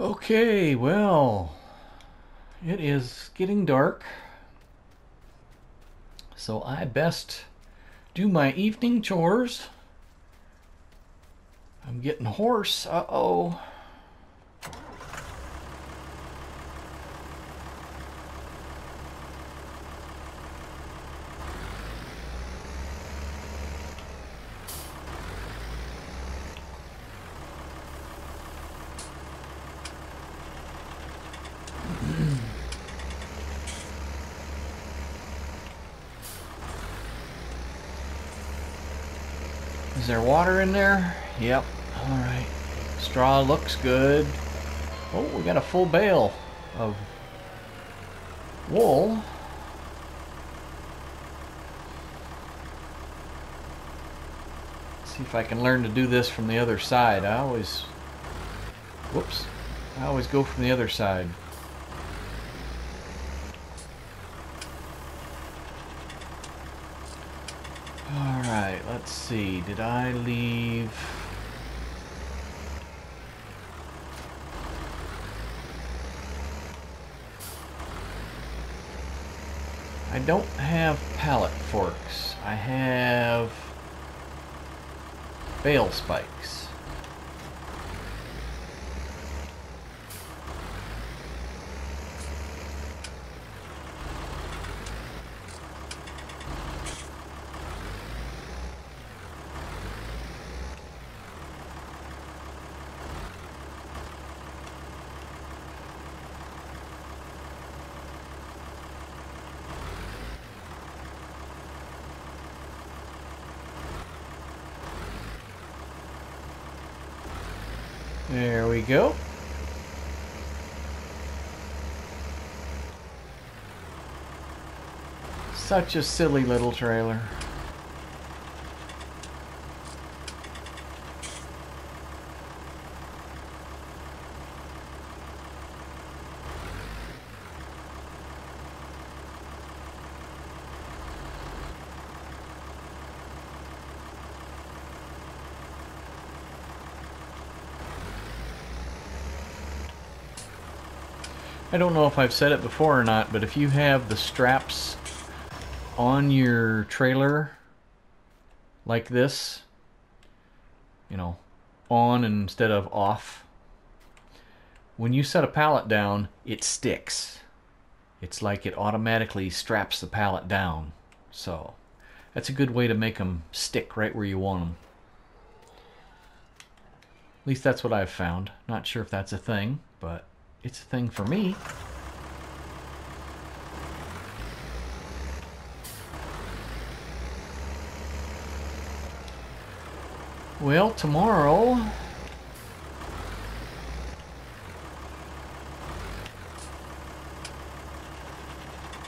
Okay, well, it is getting dark. So I best do my evening chores. I'm getting hoarse. Uh-oh. Is there water in there? Yep. All right. Straw looks good. Oh, we got a full bale of wool. See if I can learn to do this from the other side. I always, whoops, I always go from the other side. Alright, let's see. Did I leave... I don't have pallet forks. I have bale spikes. There we go. Such a silly little trailer. I don't know if I've said it before or not, but if you have the straps on your trailer like this, you know, on instead of off, when you set a pallet down, it sticks. It's like it automatically straps the pallet down. So that's a good way to make them stick right where you want them. At least that's what I've found. Not sure if that's a thing, but it's a thing for me. Well, tomorrow...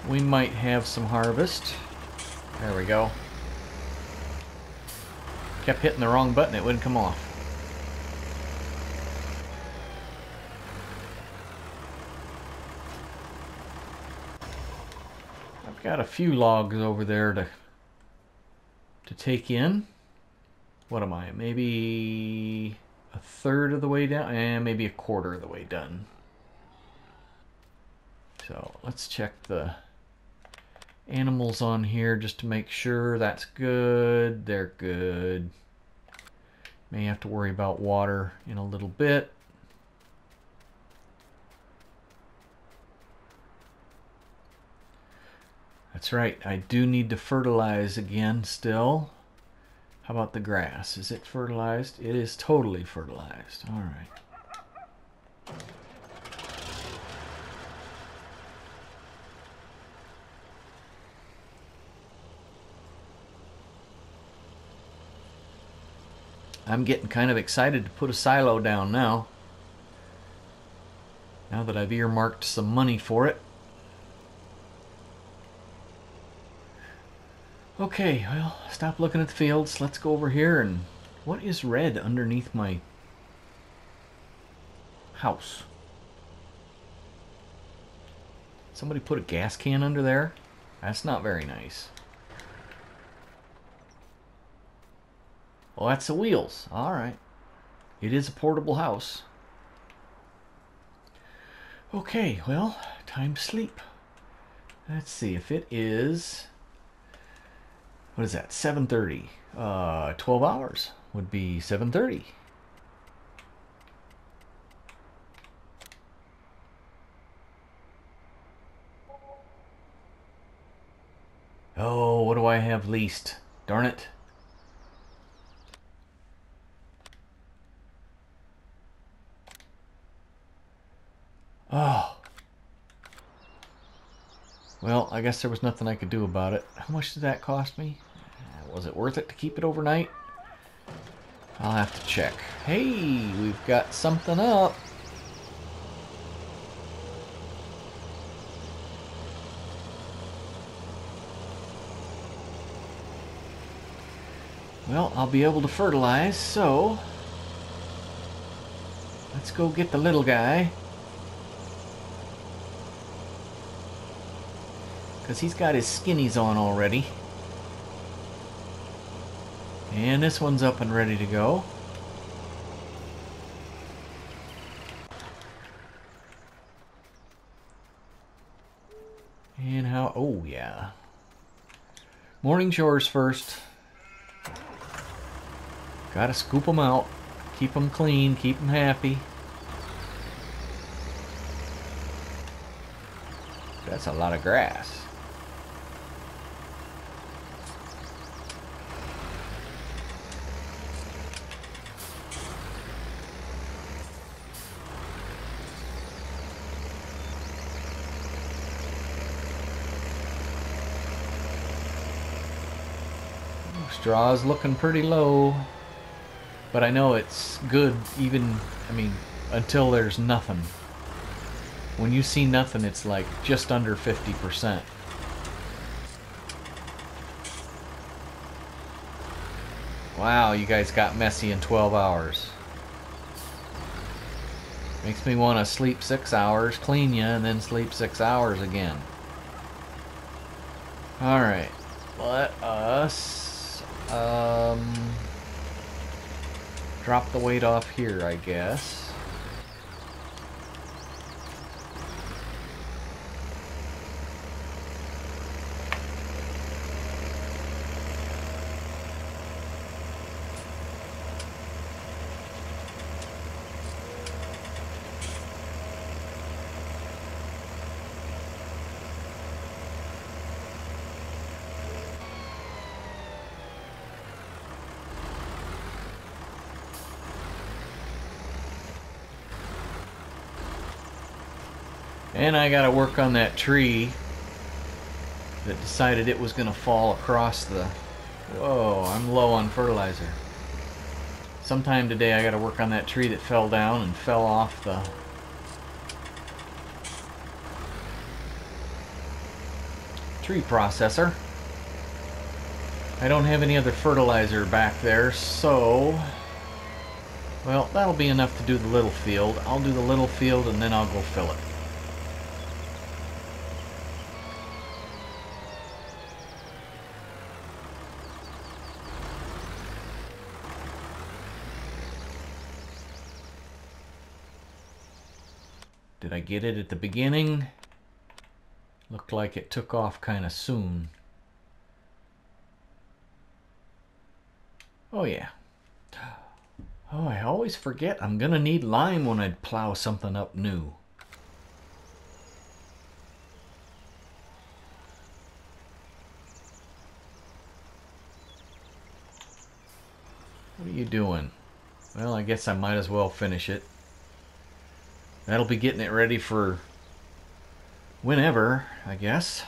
We might have some harvest. There we go. Kept hitting the wrong button, it wouldn't come off. I've got a few logs over there to to take in. What am I? Maybe a third of the way down? And maybe a quarter of the way done. So let's check the animals on here just to make sure that's good. They're good. May have to worry about water in a little bit. That's right, I do need to fertilize again still. How about the grass? Is it fertilized? It is totally fertilized. All right. I'm getting kind of excited to put a silo down now. Now that I've earmarked some money for it. Okay, well, stop looking at the fields. Let's go over here and... What is red underneath my house? Somebody put a gas can under there? That's not very nice. Well, that's the wheels. All right. It is a portable house. Okay, well, time to sleep. Let's see if it is. What is that? 7:30. Uh, 12 hours would be 7:30. Oh, what do I have least? Darn it. Oh. Well, I guess there was nothing I could do about it. How much did that cost me? Uh, was it worth it to keep it overnight? I'll have to check. Hey, we've got something up. Well, I'll be able to fertilize, so... Let's go get the little guy. Because he's got his skinnies on already. And this one's up and ready to go. And how... Oh, yeah. Morning chores first. Gotta scoop them out. Keep them clean. Keep them happy. That's a lot of grass. Straw's looking pretty low. But I know it's good even, I mean, until there's nothing. When you see nothing, it's like just under 50%. Wow, you guys got messy in 12 hours. Makes me want to sleep six hours, clean you, and then sleep six hours again. Alright, let us... Um drop the weight off here, I guess. And I gotta work on that tree that decided it was gonna fall across the... Whoa, I'm low on fertilizer. Sometime today I gotta work on that tree that fell down and fell off the... tree processor. I don't have any other fertilizer back there, so... Well, that'll be enough to do the little field. I'll do the little field and then I'll go fill it. Did I get it at the beginning? Looked like it took off kind of soon. Oh yeah. Oh, I always forget. I'm to need lime when I plow something up new. What are you doing? Well, I guess I might as well finish it. That'll be getting it ready for whenever, I guess.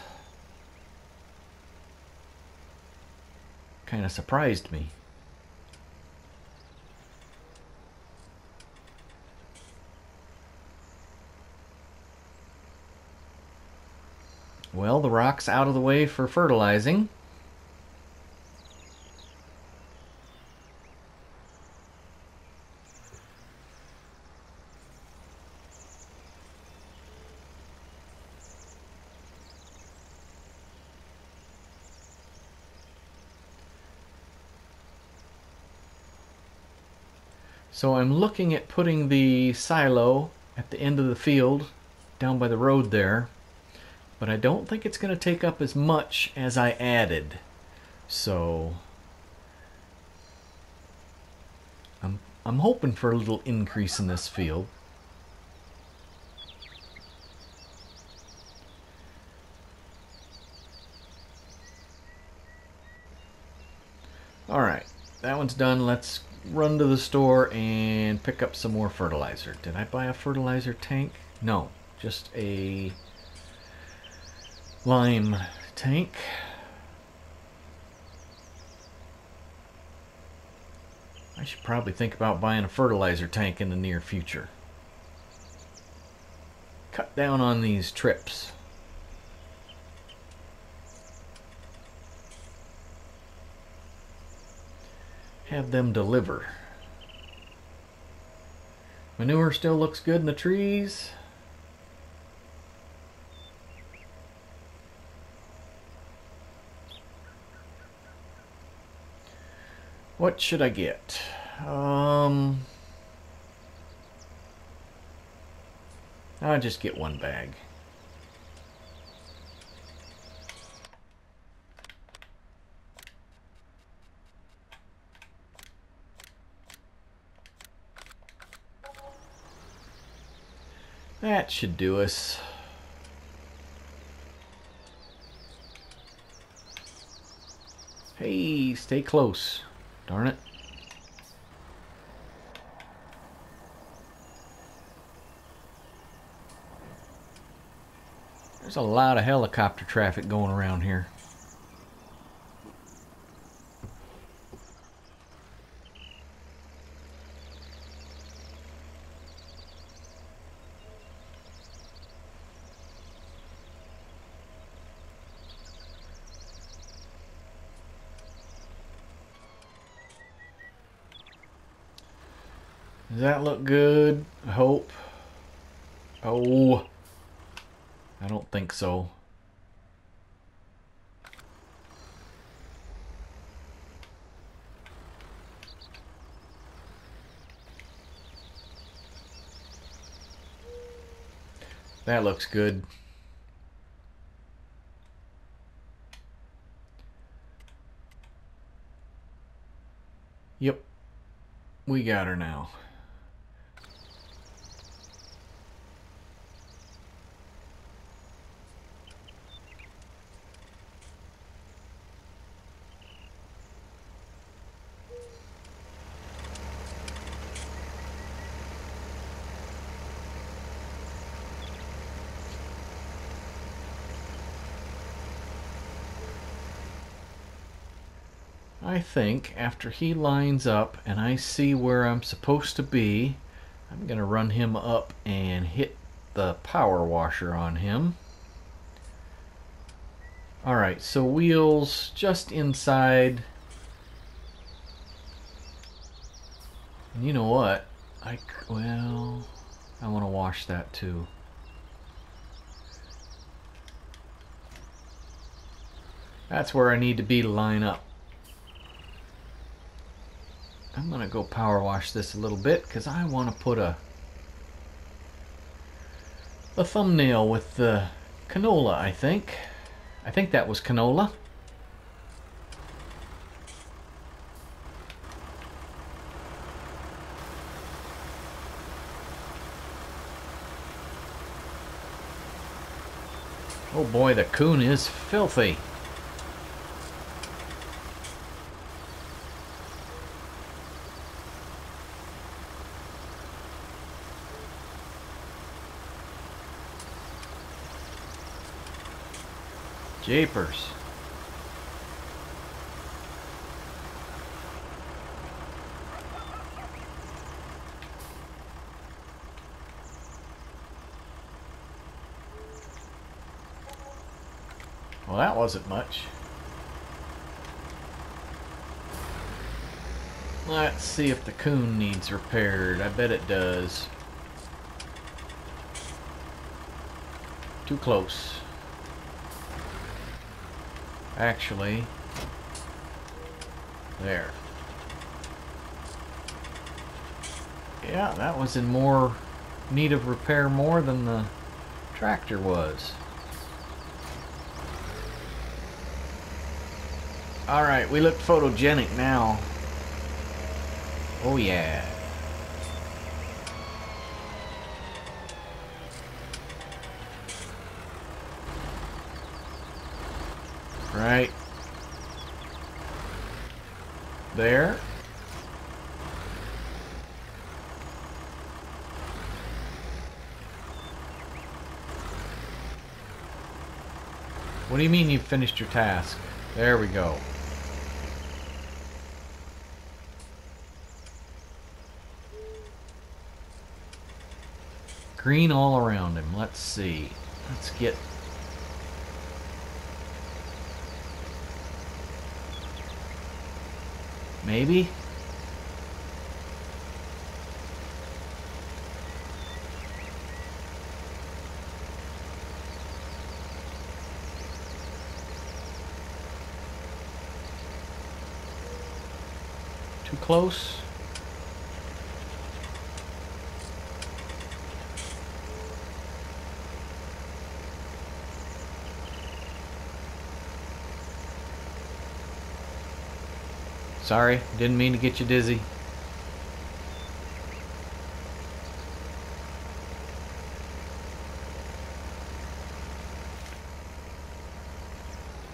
Kind of surprised me. Well, the rock's out of the way for fertilizing. So I'm looking at putting the silo at the end of the field down by the road there. But I don't think it's going to take up as much as I added. So I'm I'm hoping for a little increase in this field. Alright, that one's done. Let's run to the store and pick up some more fertilizer. Did I buy a fertilizer tank? No, just a lime tank. I should probably think about buying a fertilizer tank in the near future. Cut down on these trips. Have them deliver. Manure still looks good in the trees. What should I get? Um, I'll just get one bag. That should do us. Hey, stay close. Darn it. There's a lot of helicopter traffic going around here. Look good? I hope. Oh. I don't think so. That looks good. Yep. We got her now. I think after he lines up and I see where I'm supposed to be, I'm going to run him up and hit the power washer on him. Alright, so wheels just inside. And you know what? I, well, I want to wash that too. That's where I need to be to line up. I'm going to go power wash this a little bit because I want to put a a thumbnail with the canola, I think. I think that was canola. Oh boy, the Kuhn is filthy. Japers. Well, that wasn't much. Let's see if the Kuhn needs repaired. I bet it does. Too close. Actually, there. Yeah, that was in more need of repair more than the tractor was. Alright, we look photogenic now. Oh yeah. Right. There. What do you mean you finished your task? There we go. Green all around him. Let's see. Let's get... Maybe? Too close? Sorry, didn't mean to get you dizzy.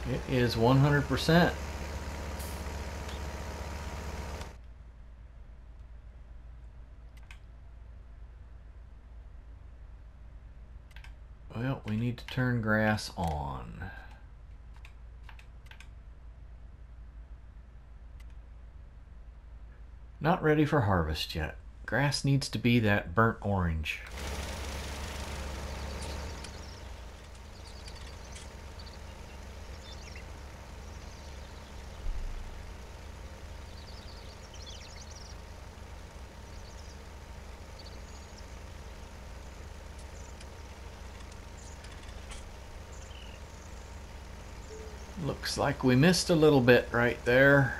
It is 100%. Well, we need to turn grass on. Not ready for harvest yet. Grass needs to be that burnt orange. Looks like we missed a little bit right there.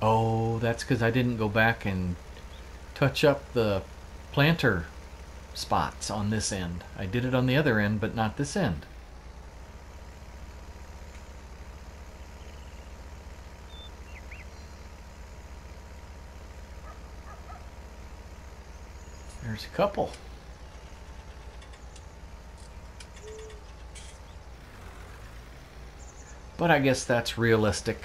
Oh, that's because I didn't go back and touch up the planter spots on this end. I did it on the other end, but not this end. There's a couple. But I guess that's realistic.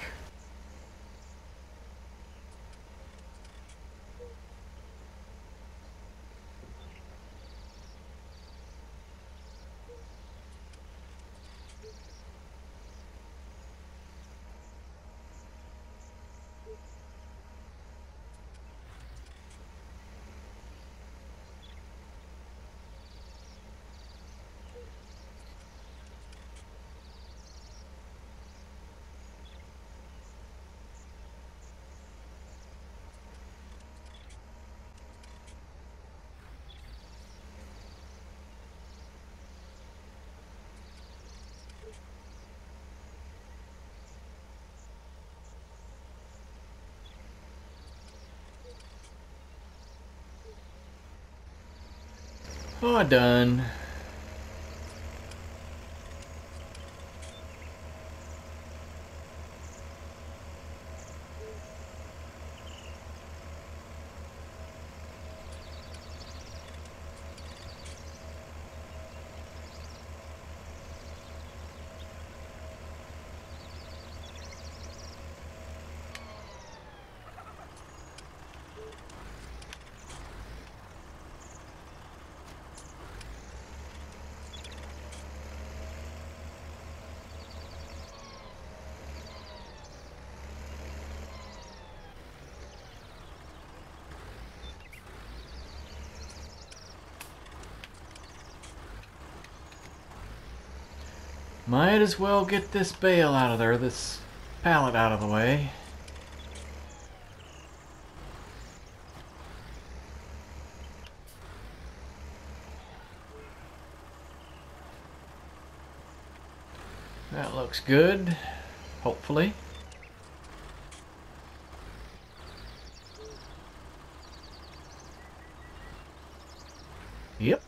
Oh, done. Might as well get this bale out of there, this pallet out of the way. That looks good, hopefully. Yep.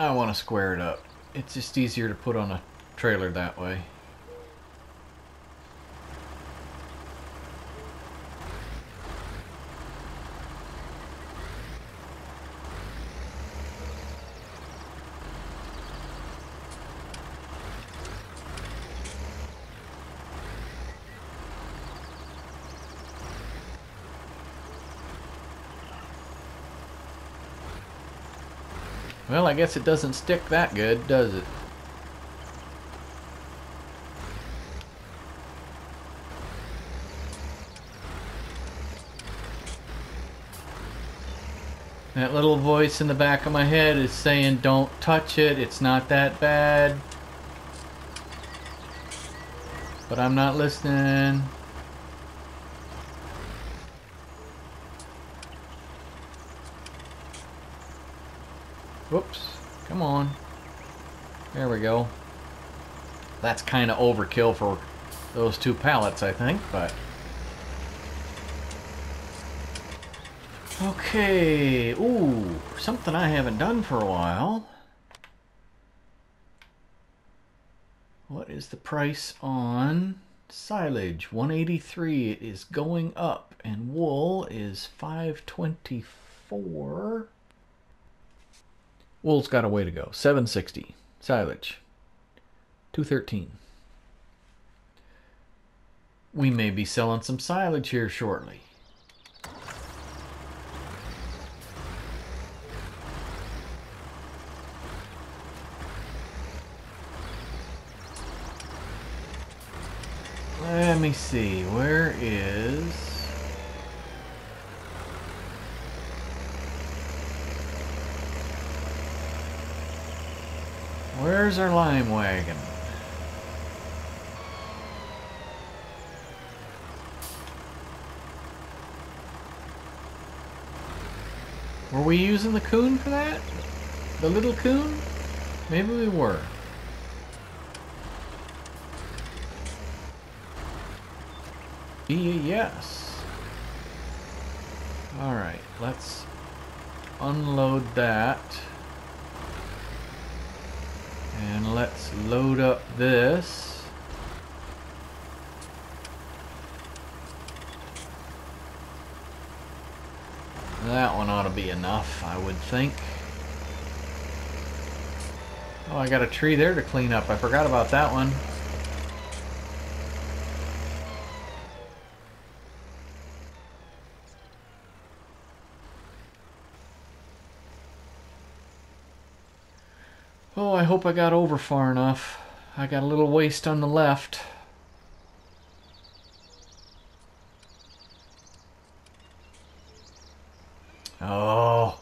I want to square it up. It's just easier to put on a trailer that way. Guess it doesn't stick that good, does it? That little voice in the back of my head is saying, don't touch it, it's not that bad. But I'm not listening. Whoops. Come on. There we go. That's kind of overkill for those two pallets, I think, but... Okay. Ooh, something I haven't done for a while. What is the price on silage? 183. It is going up, and wool is 524. Wool's got a way to go. 760. Silage. 213. We may be selling some silage here shortly. Let me see. Where is... Where's our lime wagon? Were we using the Kuhn for that? The little Kuhn? Maybe we were. Yes. Alright, let's unload that. And let's load up this. That one ought to be enough, I would think. Oh, I got a tree there to clean up. I forgot about that one. Hope I got over far enough. I got a little waste on the left. Oh.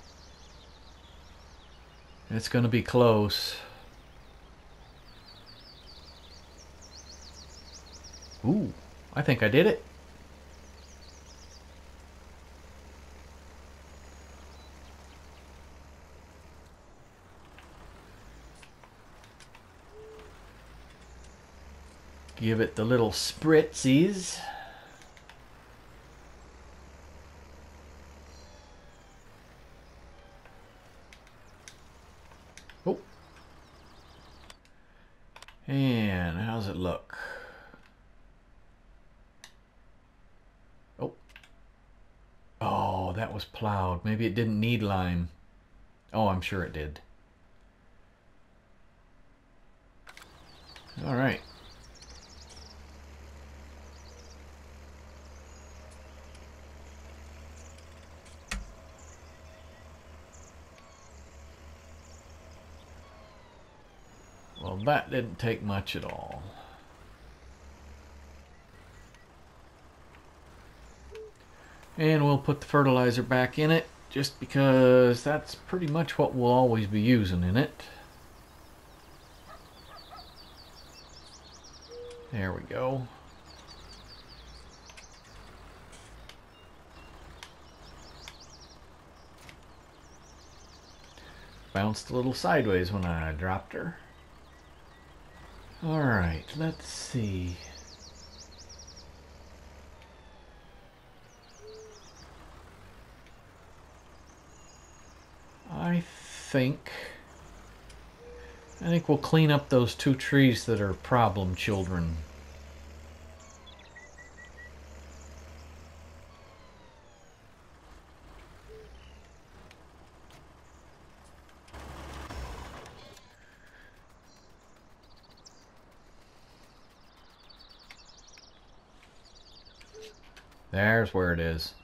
It's going to be close. Ooh, I think I did it. Give it the little spritzies. Oh. And how's it look? Oh. Oh, that was plowed. Maybe it didn't need lime. Oh, I'm sure it did. All right. Didn't take much at all. And we'll put the fertilizer back in it just because that's pretty much what we'll always be using in it. There we go. Bounced a little sideways when I dropped her. All right, let's see. I think I think we'll clean up those two trees that are problem children. There's where it is.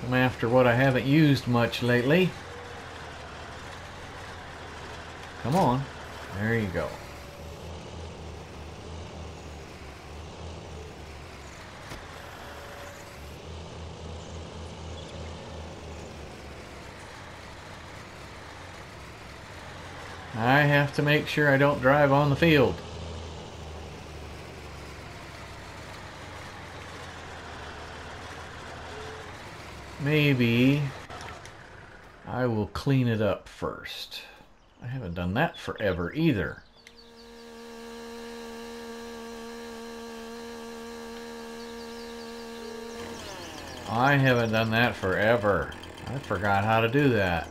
Come after what I haven't used much lately. Come on. There you go. I have to make sure I don't drive on the field. Maybe I will clean it up first. I haven't done that forever either. I haven't done that forever. I forgot how to do that.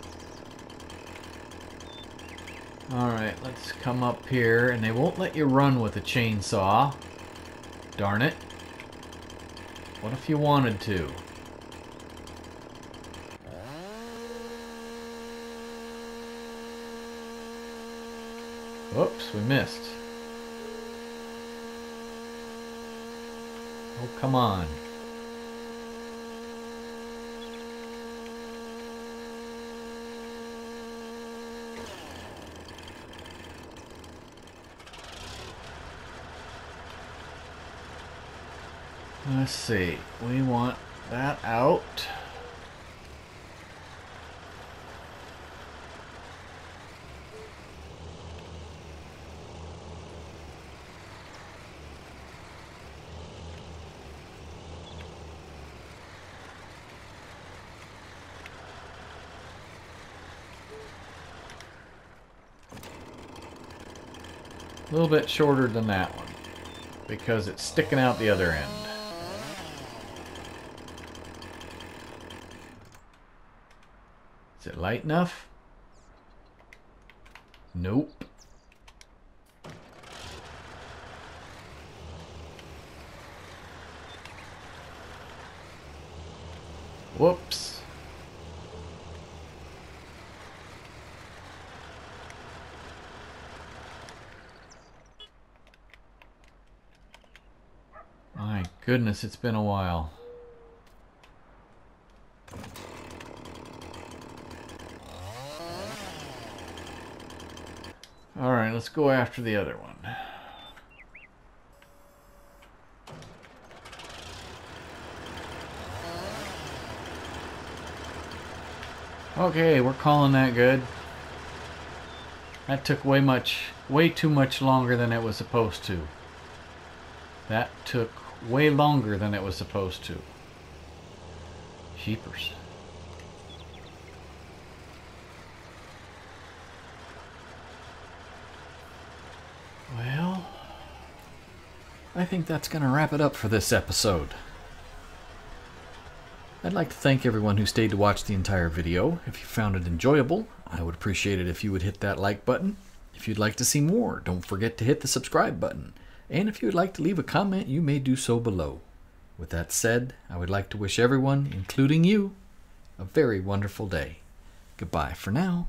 Alright, let's come up here, and they won't let you run with a chainsaw. Darn it. What if you wanted to? Oops, we missed. Oh, come on. Let's see. We want that out. A little bit shorter than that one because it's sticking out the other end. Is it light enough? Nope. Whoops. My goodness, it's been a while. Alright, let's go after the other one. Okay, we're calling that good. That took way much, way too much longer than it was supposed to. That took way longer than it was supposed to. Sheepers. Well, I think that's going to wrap it up for this episode. I'd like to thank everyone who stayed to watch the entire video. If you found it enjoyable, I would appreciate it if you would hit that like button. If you'd like to see more, don't forget to hit the subscribe button. And if you would like to leave a comment, you may do so below. With that said, I would like to wish everyone, including you, a very wonderful day. Goodbye for now.